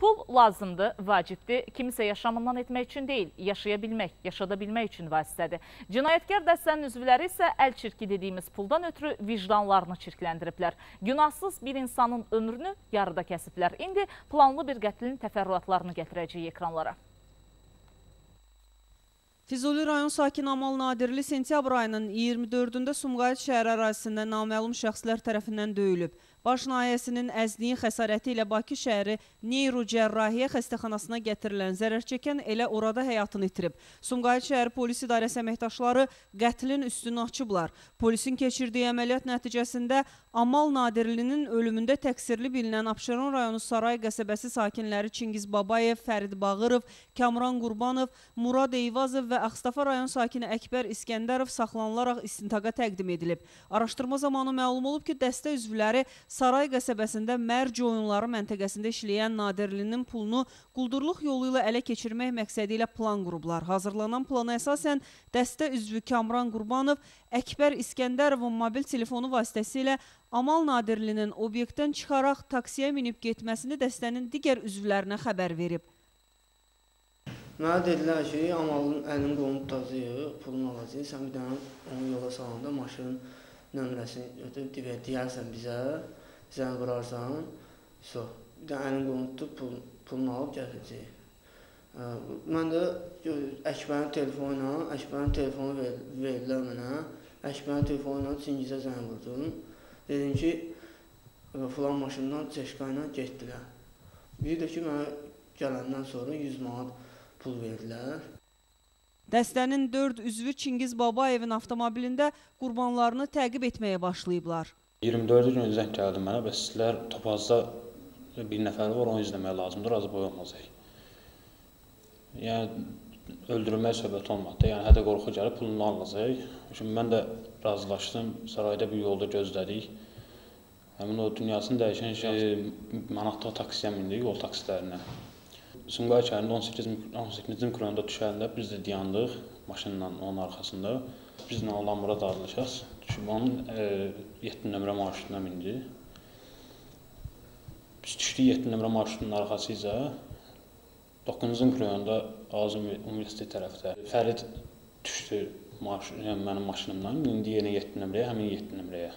Pul lazımdır, vacibdir. Kimisə yaşamından etmək üçün deyil, yaşaya bilmək, yaşada bilmək üçün vasitədir. Cinayətkar dəstənin üzvləri isə əl çirki dediyimiz puldan ötürü vicdanlarını çirkləndiriblər. Günahsız bir insanın ömrünü yarıda kəsiblər. İndi planlı bir qətlin təfərrüatlarını gətirəcəyik ekranlara. Füzuli rayon sakini Amal Nadirli sentyabr ayının 24-də Sumqayıt şəhər ərazisində naməlum şəxslər tərəfindən döyülüb. Baş nahiyəsinin əzliyin xəsarəti ilə Bakı şəhəri neyrocərrahiyyə xəstəxanasına gətirilən zərər çəkən elə orada həyatını itirib. Sumqayıt şəhəri polis idarəsi əməkdaşları qətlin üstünü açıblar. Polisin keçirdiyi əməliyyat nəticəsində Amal Nadirlinin ölümündə təqsirli bilinən Abşeron rayonu Saray qəsəbəsi sakinləri Çingiz Babayev, Fərid Bağırov, Kamran Qurbanov, Murad Eyvazov və Ağstafa rayon sakini Əkbər İskəndərov saxlanılaraq istintaqa təqdim edilib. Araşdırma zamanı məlum olub ki, dəstə üzvləri Saray qəsəbəsində Mərc oyunları məntəqəsində işləyən Nadirlinin pulunu quldurluq yolu ilə ələ keçirmək məqsədi ilə plan qurublar. Hazırlanan plana əsasən dəstə üzvü Kamran Qurbanov Əkbər İskəndərovun mobil telefonu vasitəsilə Amal Nadirlinin obyektdən çıxaraq taksiyə minib getməsini dəstənin digər üzvlərinə xəbər verib. Mənə dedilər ki, Amalın əlini qolunu tutacaq, pulunu alacaq, sən bir dənə onu yola salanda maşının nömrəsini götürüb deyərsən bizə, zəng vurarsan, so, bir dənə əlini qolunu tutub pul, pulunu alıb gələcək. Mən də Əkbərin telefonu ilə, Əkbərin telefonu ver, verdilər mənə. Əkbərin telefonu ilə Çingizə zəng vurdum. Dedim ki, filan maşından Çeşka ilə getdilər. Bir də ki, mənə gələndən sonra 100 manat pul verdilər. Dəstənin 4 üzvü Çingiz Babayevin avtomobilində qurbanlarını təqib etməyə başlayıblar. 24-cü gün zəng gəldi mənə, bəs sizlər topazda bir nəfər var, onu izləmək lazımdır, az boy olmazıq. Yəni, öldürülmək söhbət olmadı. Yəni, hədə qorxu gəlib, pulunu alınacaq. Şimdi mən də razılaşdım, sarayda bir yolda gözlədik. Həmin o dünyasını dəyişən şey, manatlıq taksiyə mindik, yol taksilərinə. Sumqayıt şəhərində 18 18-ci mikrorayonda düşəndə biz də dayandıq maşınla onun arxasında. Bizlə olan Murad adlı şəxs düşüb onun e, 7 nömrə marşrutuna mindi. Biz düşdük 7 nömrə marşrutunun arxasıca 9-cu mikrorayonda Azim Universiteti tərəfdə Fərid düşdü maşın, yəni mənim maşınımdan, indi yenə 7 nömrəyə, həmin 7 nömrəyə.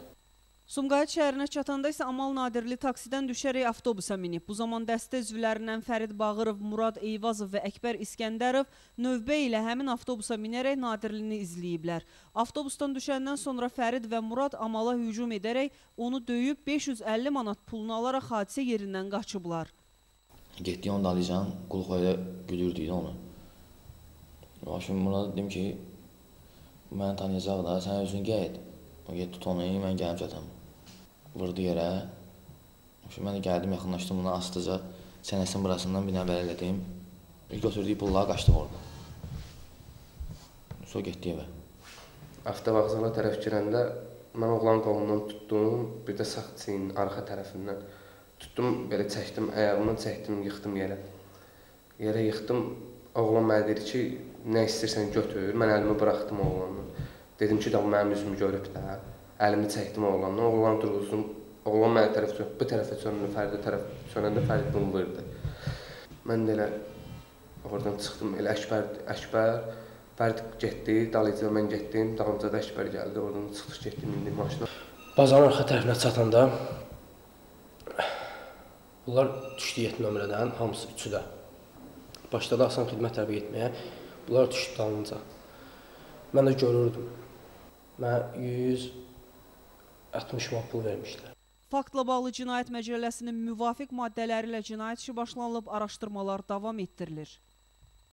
Sumqayıt şəhərinə çatanda isə Amal Nadirli taksidən düşərək avtobusa minib. Bu zaman dəstə üzvlərindən Fərid Bağırov, Murad Eyvazov və Əkbər İskəndərov növbə ilə həmin avtobusa minərək Nadirlini izləyiblər. Avtobusdan düşəndən sonra Fərid və Murad Amala hücum edərək onu döyüb 550 manat pulunu alaraq hadisə yerindən qaçıblar. Getdi onun dalıcan, qulqoyda gülürdük onu. Şimdi buna dedim ki, məni tanıyacaq da, sən özün get. O get tut onu, mən gəlib çatam. Vurdu yerə. Mən də gəldim, yaxınlaşdım buna astıca çənəsinin burasından bir nəvəl elədim. Götürdüyü pulları qaçdım orada. Sonra getdi evə. Avtovağzala tərəf girəndə mən oğlan qolundan tutdum, bir də sağ çiyinin arxa tərəfindən tutdum, belə çəkdim, ayağımdan çəkdim, yıxdım yerə. Yerə yıxdım. Oğlan mənə dedi ki, nə istəyirsən götür. Mən əlimi buraxdım oğlandan. Dedim ki, da mənim üzümü görüb də. Əlimi çəkdim oğlandan, oğlan durğuzun, oğlan mənə tərəf dönüb, bu tərəfə çönəndə Fəridə tərəf çönəndə Fərid bunu vurdu. Mən də elə oradan çıxdım, elə Əkbər, Əkbər, Fərid getdi, dalıcı mən getdim, dalımca da Əkbər gəldi, oradan çıxdıq, getdim, indim maşına. Bazarın arxa tərəfinə çatanda bunlar düşdü 7 nömrədən, hamısı üçü də. Başladı asan xidmət tərəfə getməyə, bunlar düşdü dalınca. Mən də görürdüm. Mən 100 60 manat pul vermişdilər. Faktla bağlı Cinayət Məcəlləsinin müvafiq maddələri ilə cinayət işi başlanılıb, araşdırmalar davam etdirilir.